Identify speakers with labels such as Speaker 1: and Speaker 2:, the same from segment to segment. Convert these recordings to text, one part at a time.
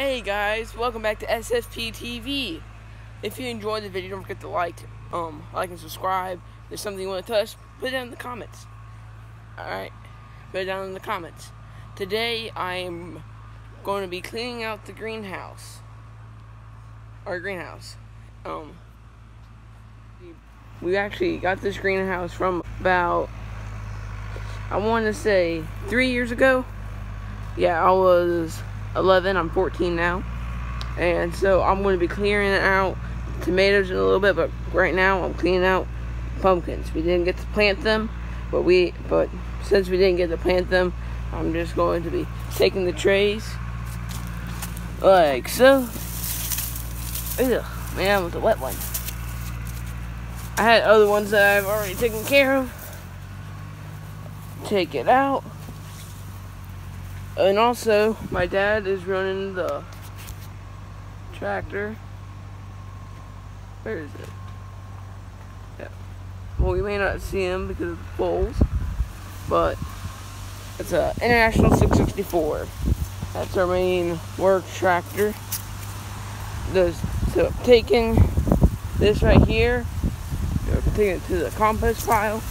Speaker 1: Hey guys, welcome back to SFP TV. If you enjoyed the video, don't forget to like, um, like and subscribe. If there's something you want to touch, put it down in the comments. Alright, put it down in the comments. Today I am going to be cleaning out the greenhouse. Our greenhouse. Um, we actually got this greenhouse from about, I want to say, three years ago. Yeah, I was 11. I'm 14 now. And so I'm going to be clearing out tomatoes in a little bit, but right now I'm cleaning out pumpkins. We didn't get to plant them, but we but since we didn't get to plant them, I'm just going to be taking the trays like so. Ugh, man, with a wet one. I had other ones that I've already taken care of. Take it out. And also, my dad is running the tractor. Where is it? Yeah. Well, you may not see him because of the poles, but it's a International 664. That's our main work tractor. The, so taking this right here, taking it to the compost pile,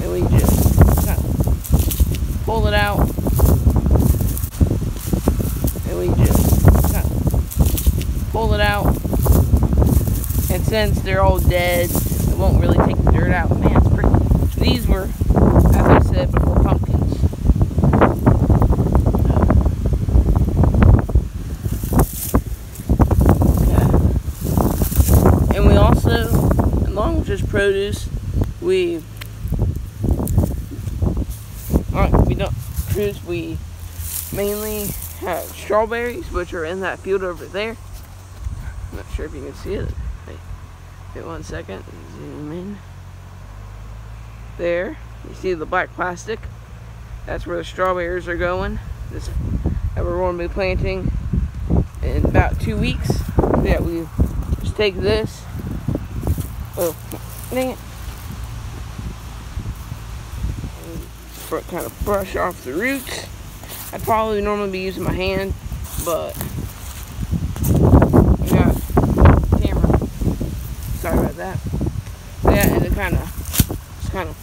Speaker 1: and we just kind of pull it out and we just kind of pull it out. And since they're all dead, it won't really take the dirt out. Man, it's pretty. These were, as I said before, pumpkins. And we also, along with just produce, we, alright, we don't produce, we mainly have strawberries, which are in that field over there. Sure if you can see it. Wait, wait one second. Zoom in. There, you see the black plastic. That's where the strawberries are going. This that we're going to be planting in about two weeks. Yeah, we just take this. Oh, dang it. Kind of brush off the roots. I'd probably normally be using my hand, but I got camera. About that. Yeah, and it kind of, just kind of.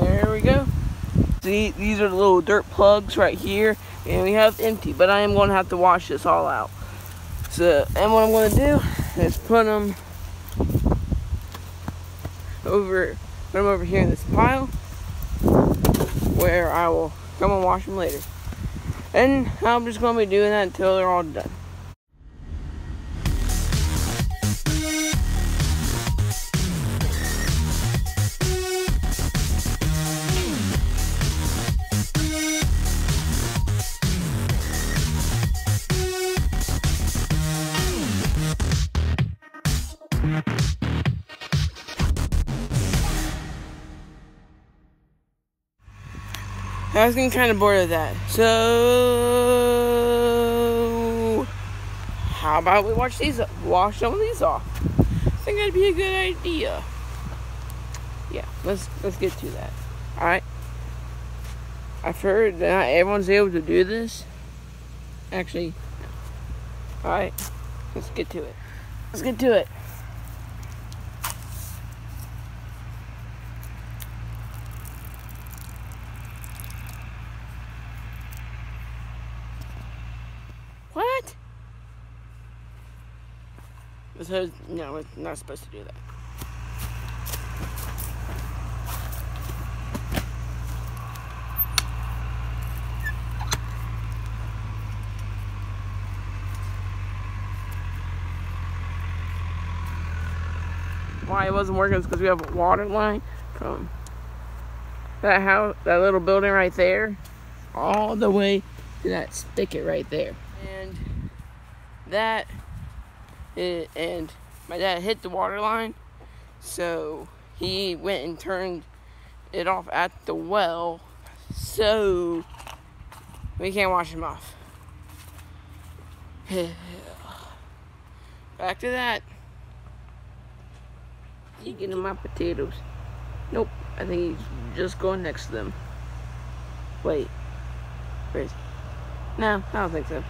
Speaker 1: There we go. See, these are the little dirt plugs right here, and we have empty, but I am going to have to wash this all out. So, and what I'm going to do is put them over, put them over here in this pile, where I will come and wash them later. And I'm just going to be doing that until they're all done. I was getting kind of bored of that. So, how about we watch these, wash some of these off? I think that'd be a good idea. Yeah, let's let's get to that. All right. I've heard that not everyone's able to do this. Actually, all right. Let's get to it. Let's get to it. What? No, we're not supposed to do that. Why it wasn't working is because we have a water line from that house, that little building right there, all the way to that spigot right there and that and my dad hit the water line so he went and turned it off at the well so we can't wash him off back to that you getting my potatoes Nope, I think he's just going next to them. Wait, where is he? No, I don't think so.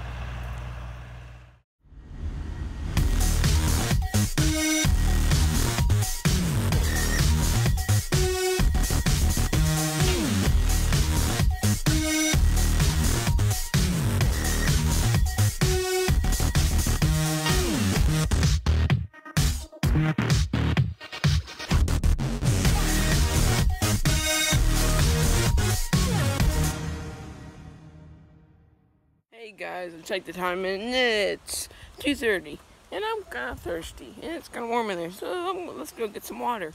Speaker 1: Guys, I the time and it's 2.30 and I'm kind of thirsty and it's kind of warm in there so um, let's go get some water.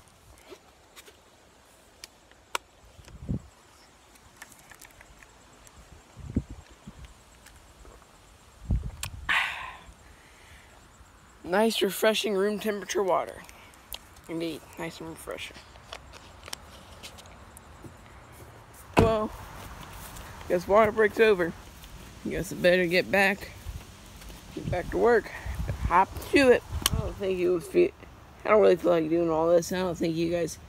Speaker 1: nice refreshing room temperature water. Indeed, nice and refreshing. Well, guess water breaks over. Guess I better get back, get back to work, hop to it. I don't think you would feel, I don't really feel like doing all this. I don't think you guys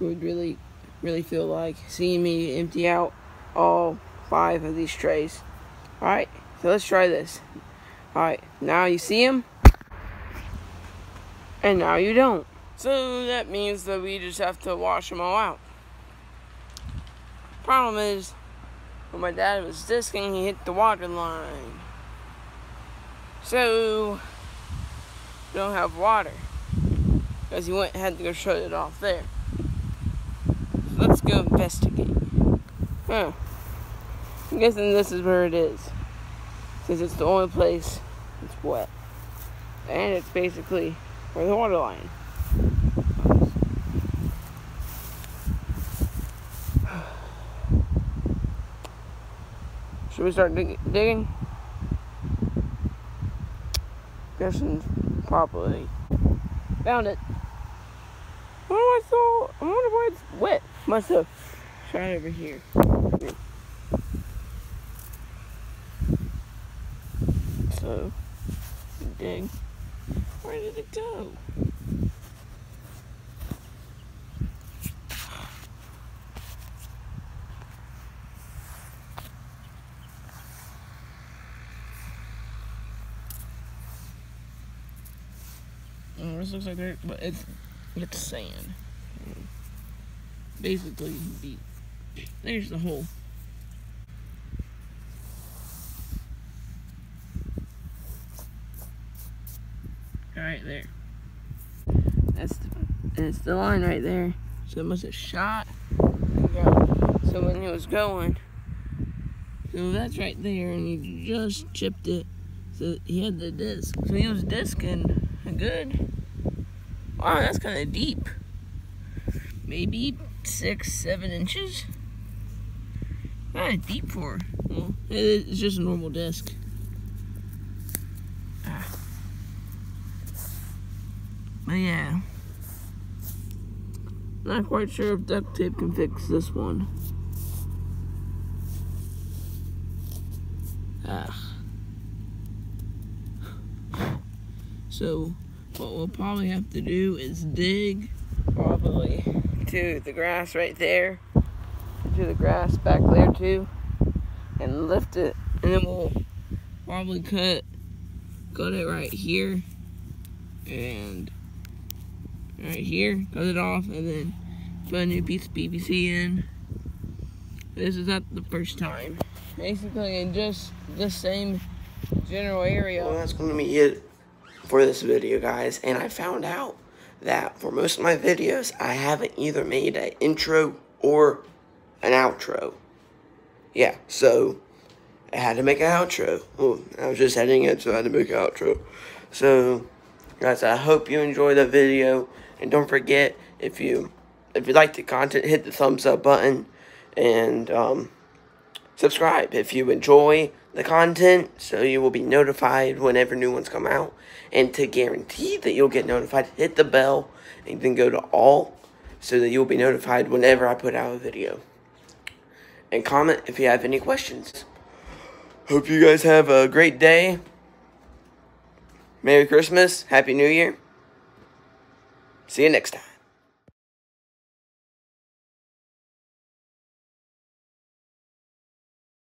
Speaker 1: would really, really feel like seeing me empty out all five of these trays. Alright, so let's try this. Alright, now you see them, and now you don't. So that means that we just have to wash them all out. Problem is, when my dad was disking, he hit the water line. So, we don't have water. Because he went had to go shut it off there. So let's go investigate. Huh. I'm guessing this is where it is. Since it's the only place it's wet. And it's basically where the water line Should we start dig digging? Guessing probably. Found it. What I saw? I wonder why it's wet. Must have. Try over here. So, dig. Where did it go? Looks like dirt, but it's it's sand. Basically, the, there's the hole. Right there. That's the, that's the line right there. So it must have shot. So when it was going, so that's right there, and he just chipped it. So he had the disc. So he was disking good. Wow, that's kind of deep. Maybe six, seven inches. Not deep for. Well, it's just a normal disc. Ah. But yeah. Not quite sure if duct tape can fix this one. Ah. So what we'll probably have to do is dig probably to the grass right there, to the grass back there too, and lift it, and then we'll probably cut, cut it right here, and right here, cut it off, and then put a new piece of PVC in. This is not the first time. Basically, in just the same general area.
Speaker 2: Well, that's going to be it for this video, guys, and I found out that for most of my videos, I haven't either made an intro or an outro. Yeah, so I had to make an outro. Well, I was just editing it, so I had to make an outro. So, guys, I hope you enjoy the video, and don't forget, if you if you like the content, hit the thumbs up button, and um, subscribe if you enjoy the content so you will be notified whenever new ones come out. And to guarantee that you'll get notified, hit the bell and then go to all so that you'll be notified whenever I put out a video. And comment if you have any questions. Hope you guys have a great day. Merry Christmas. Happy New Year. See you next time.